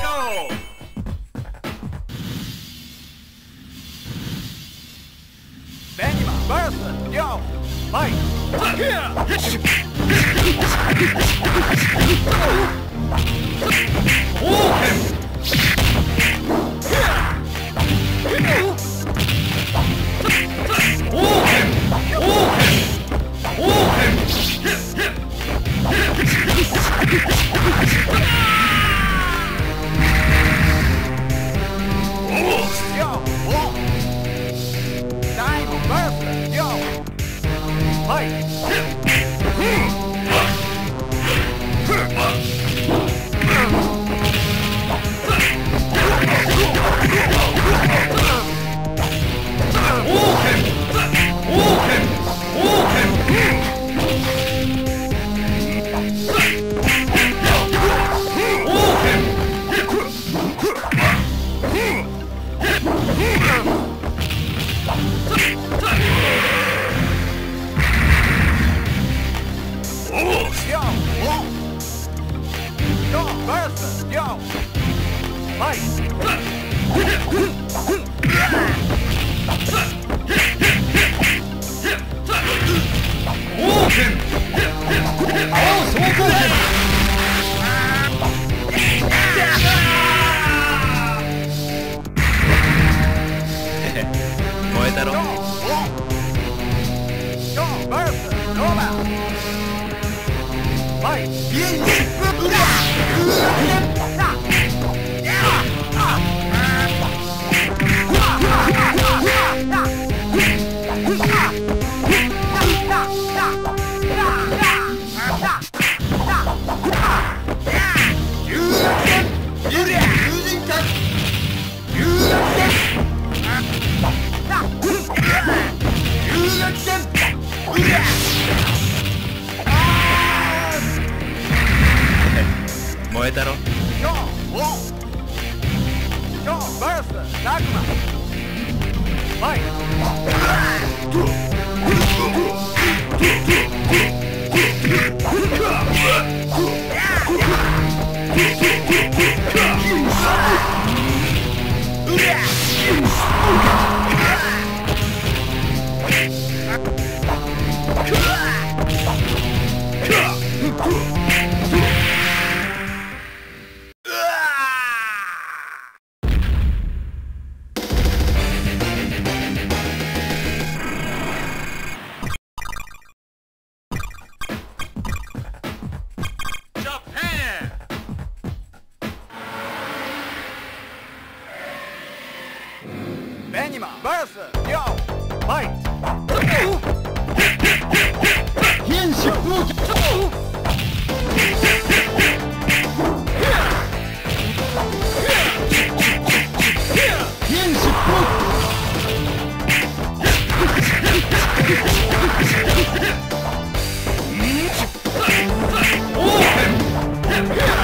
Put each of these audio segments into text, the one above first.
go! Benjamin versus Yo! Fight! Yo! Fight! Damn. Benjamin versus Yo! Fight! Yo!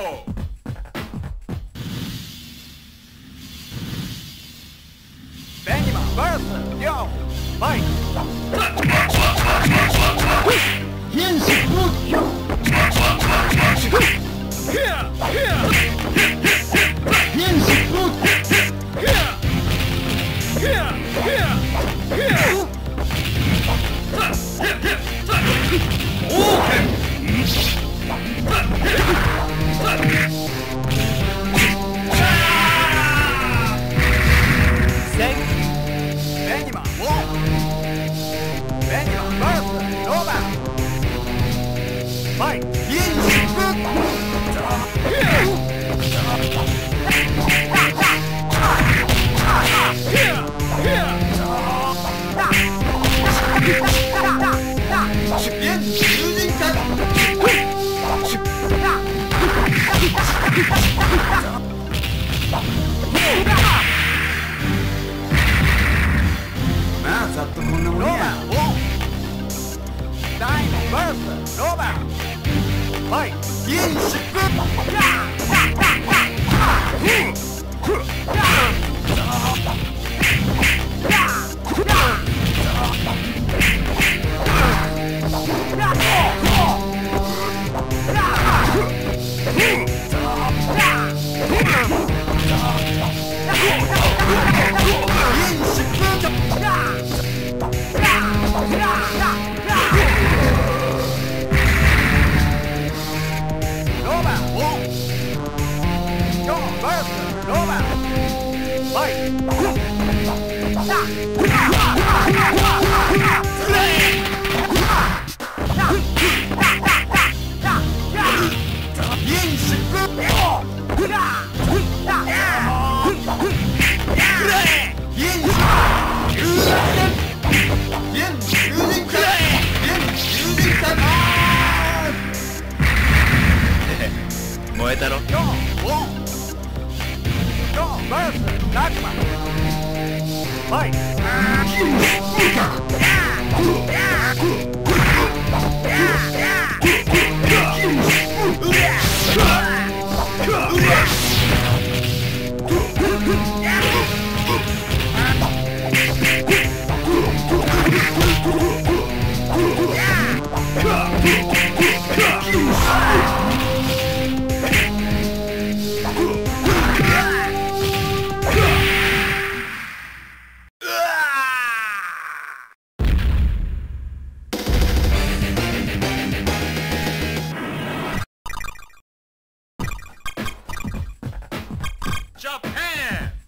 go! Benjamin, Bertha, yo, Mike. Here's a good Here, here. こんなもやロマンオダイムバースロマンはい銀色ッっ Yeah.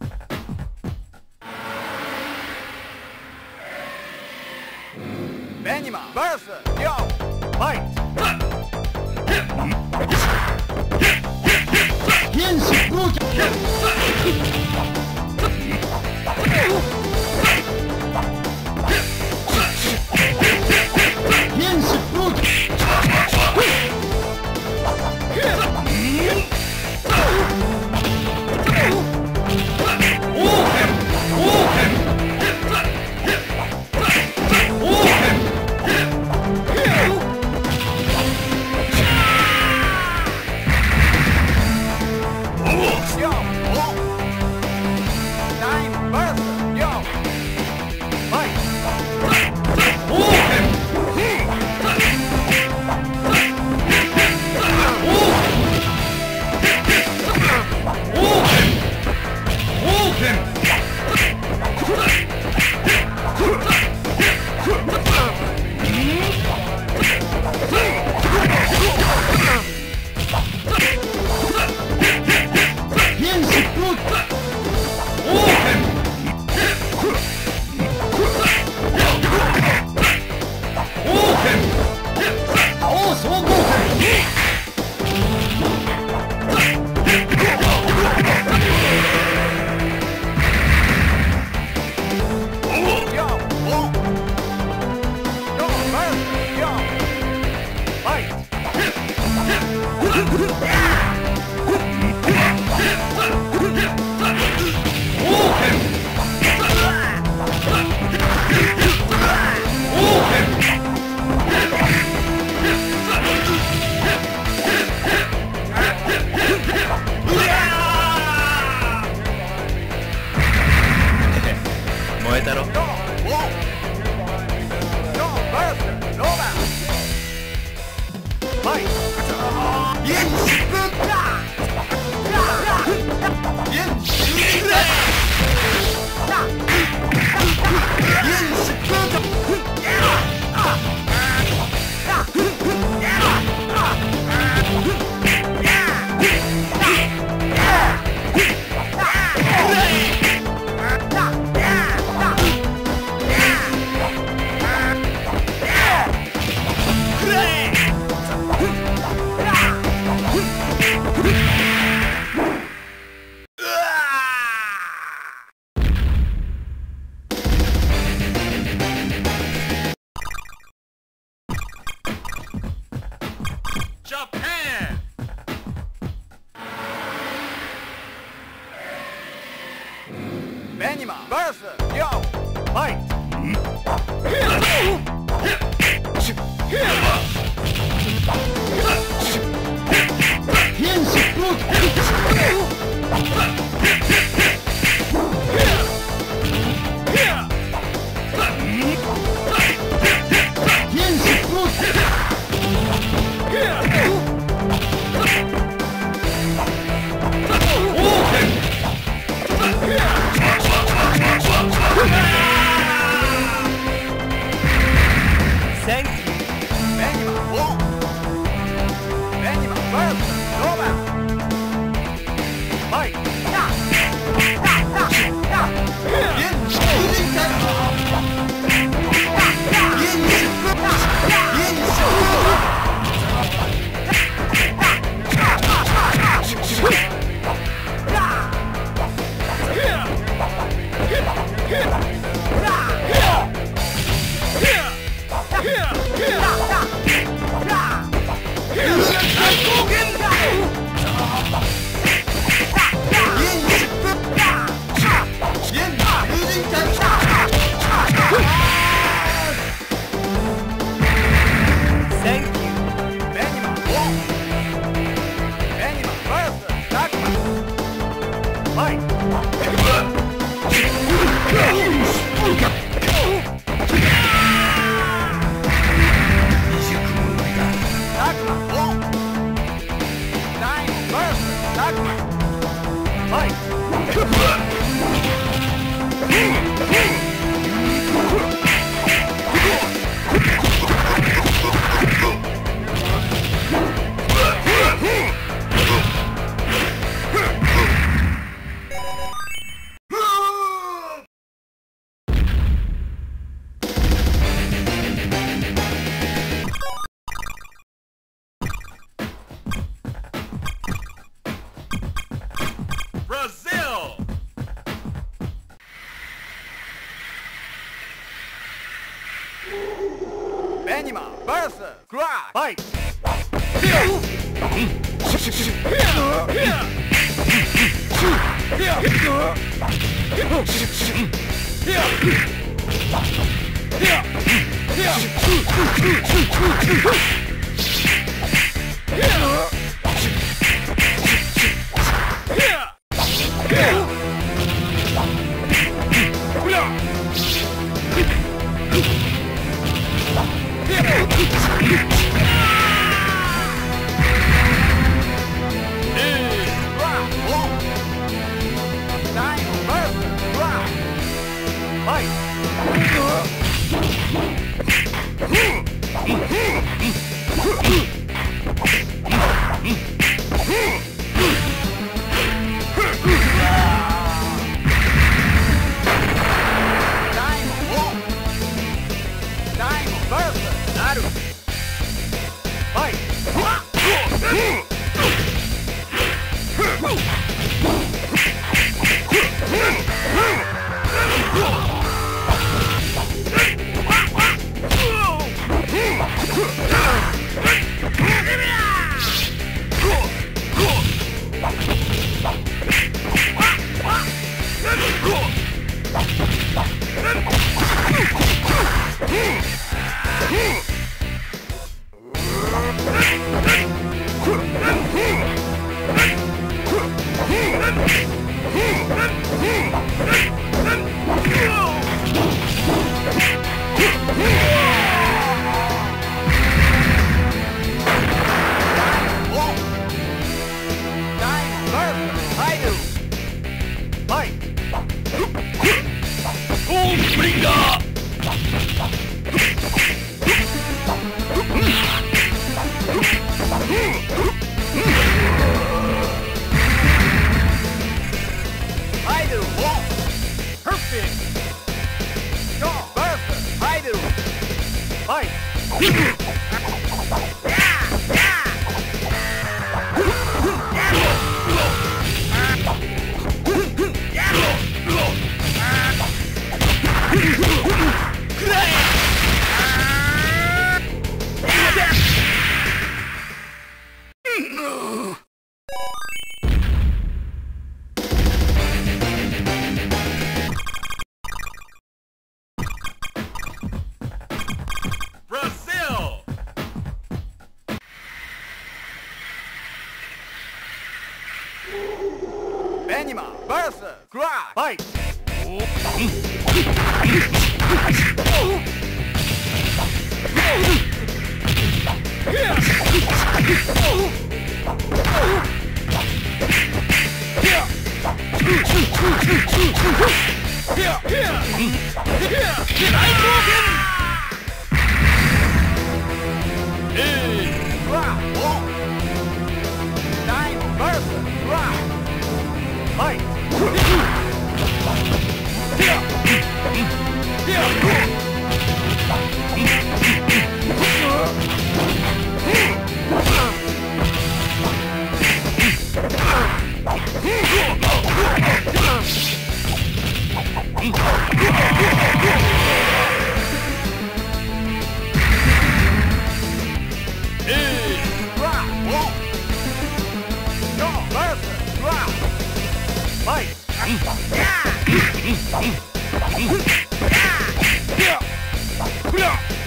Japan!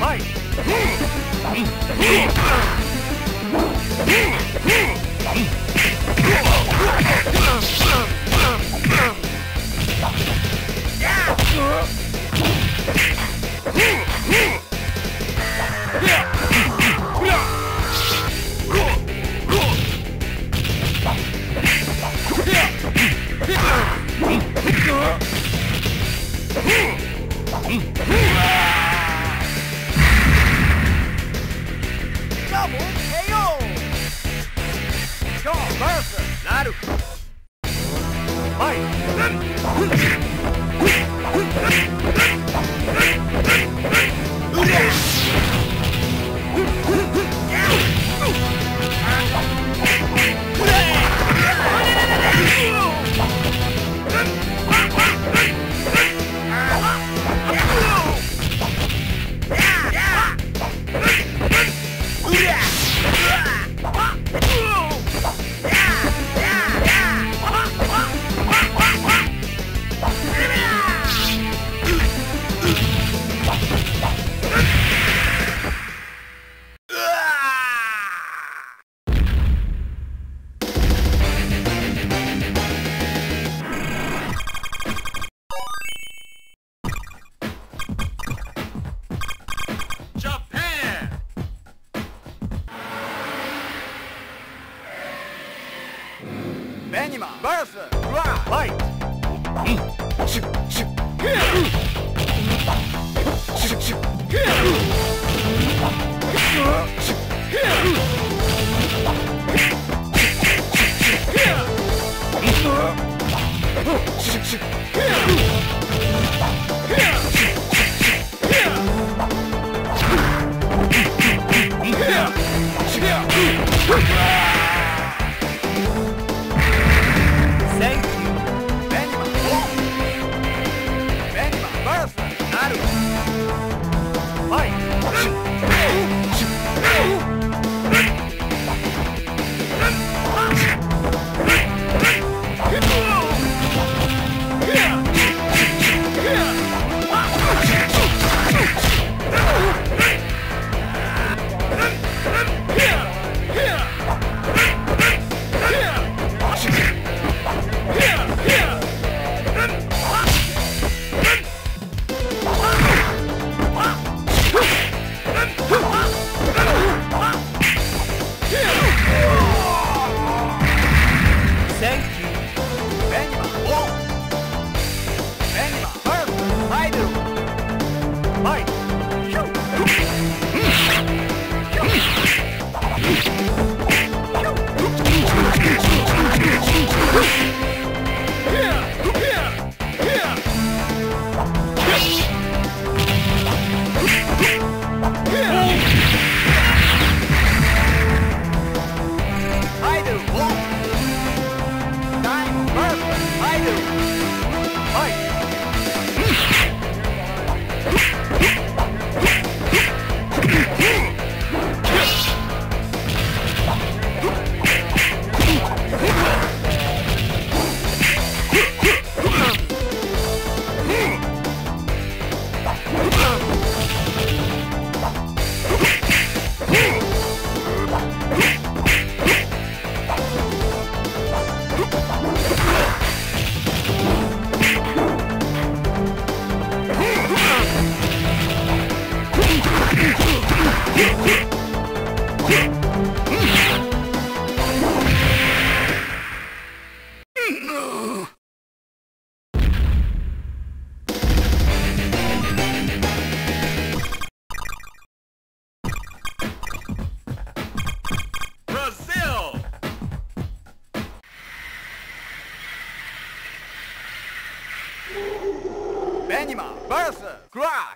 Yeah!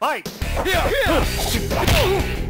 クラフ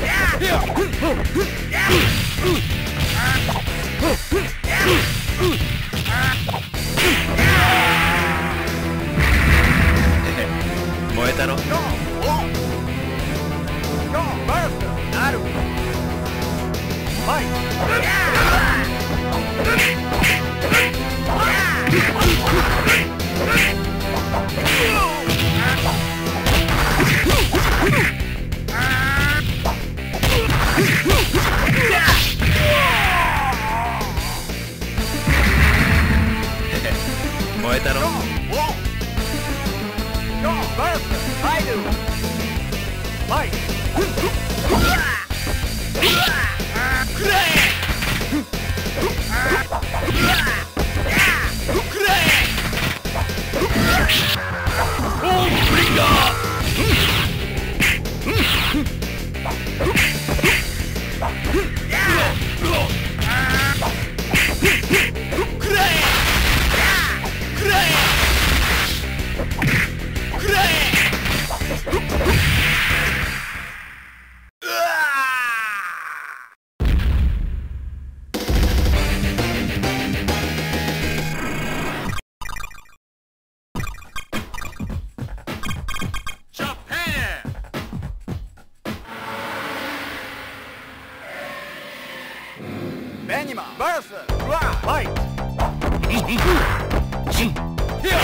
Yeah! Yeah! Yeah! ベニマン VS ラファイトシンヒア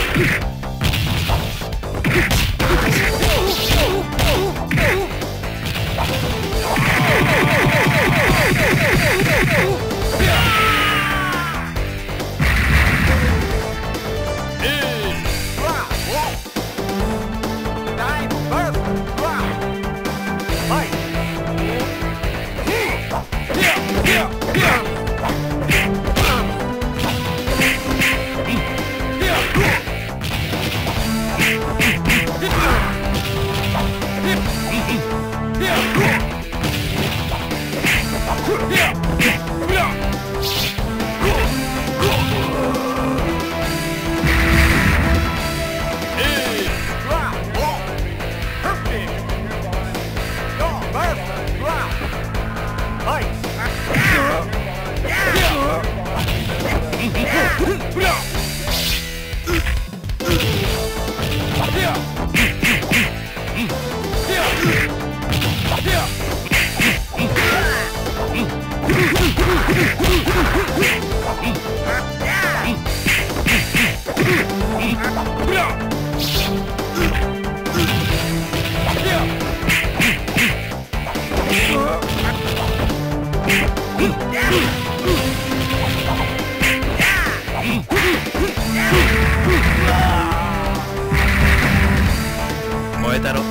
That'll.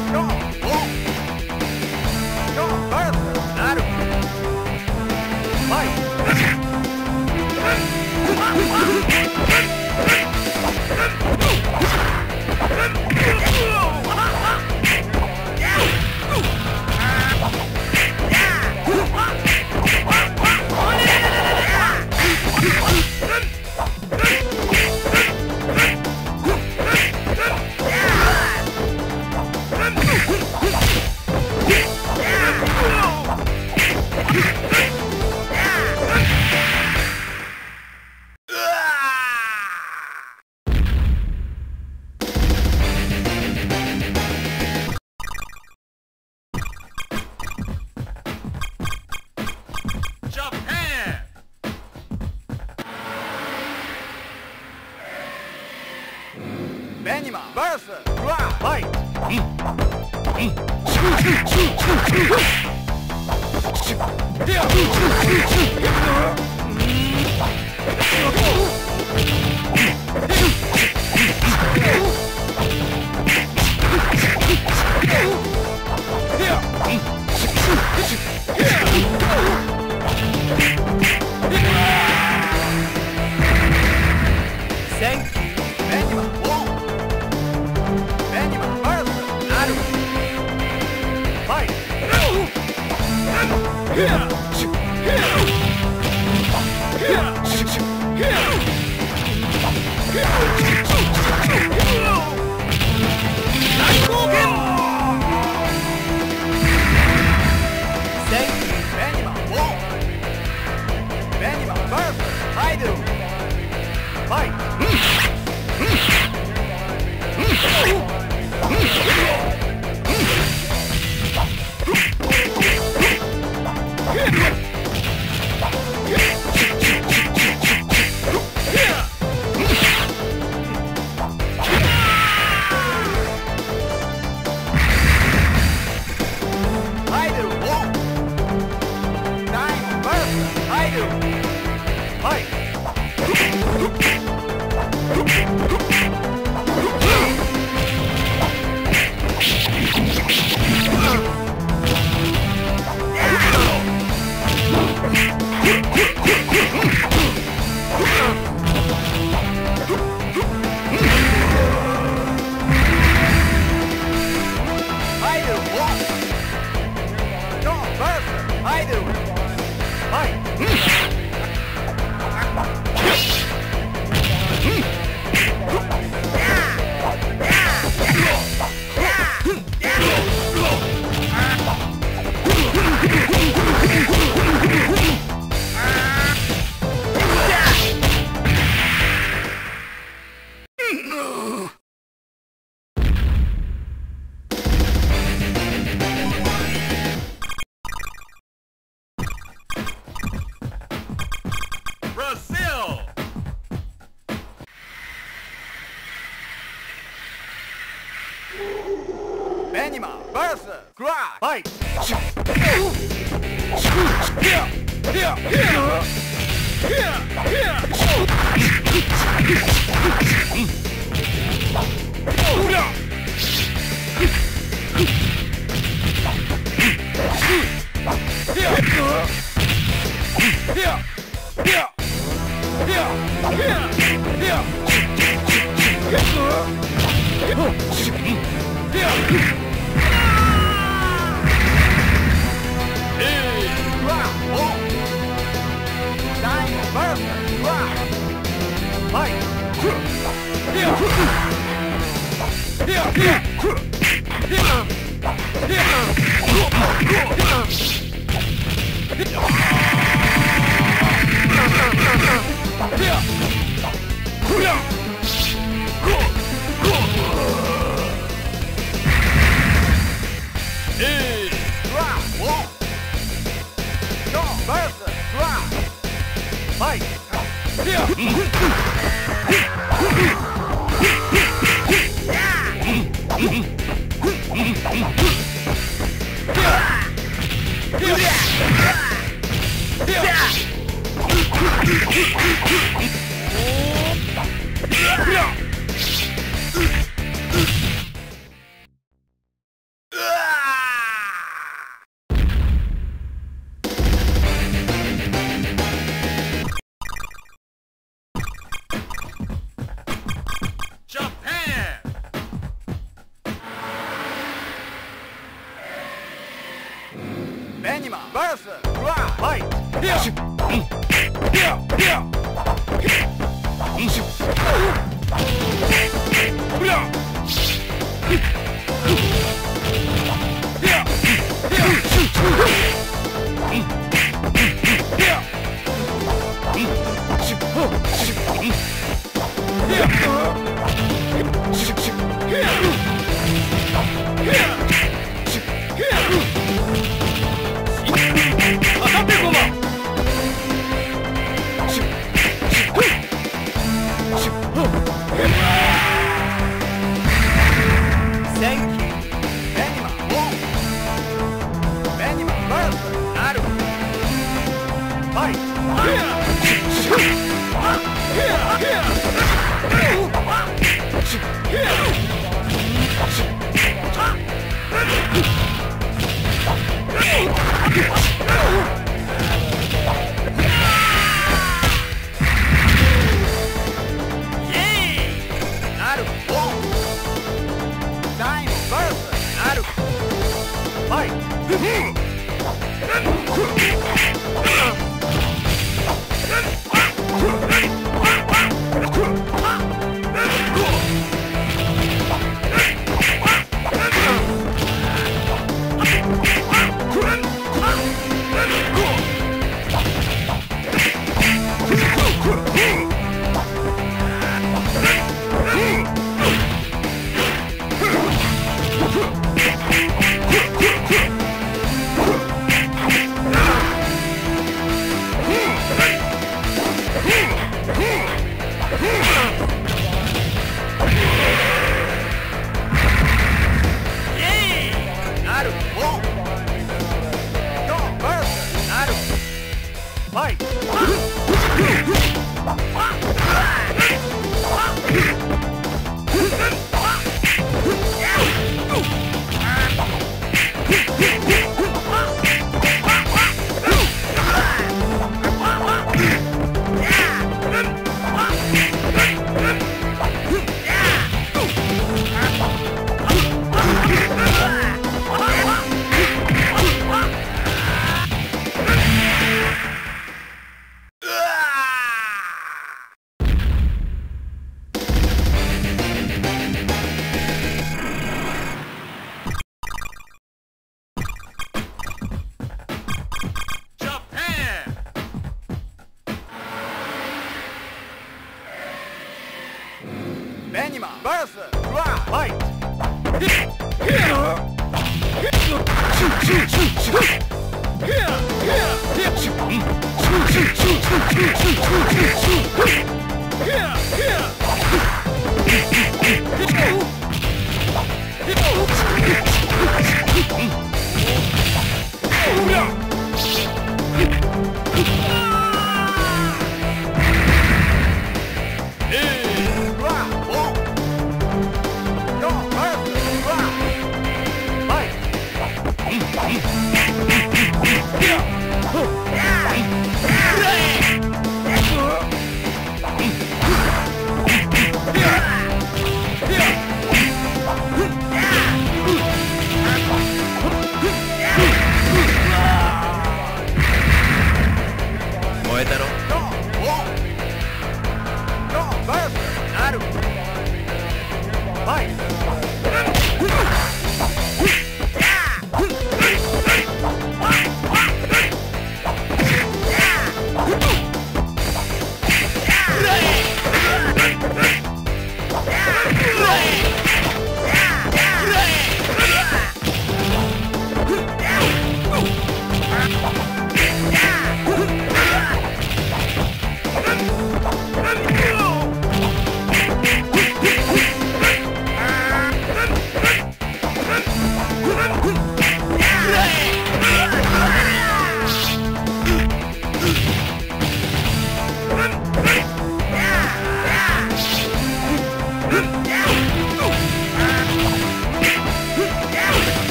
Fight! Fight. Japan!